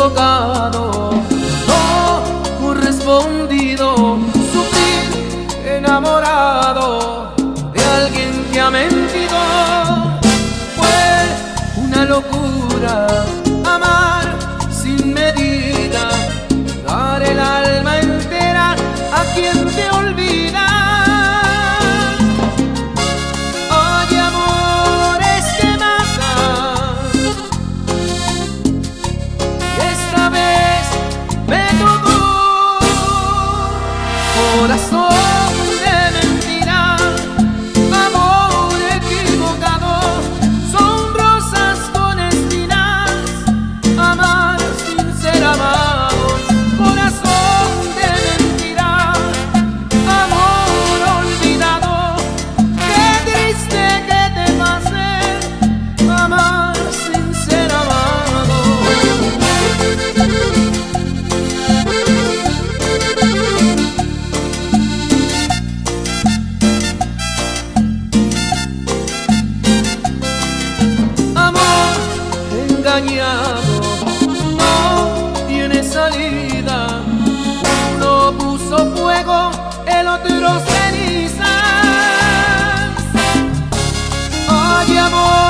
equivocado, no oh, correspondido, sufrir enamorado de alguien que ha mentido, fue una locura. No tiene salida. Uno puso fuego, el otro cenizas. Ay, amor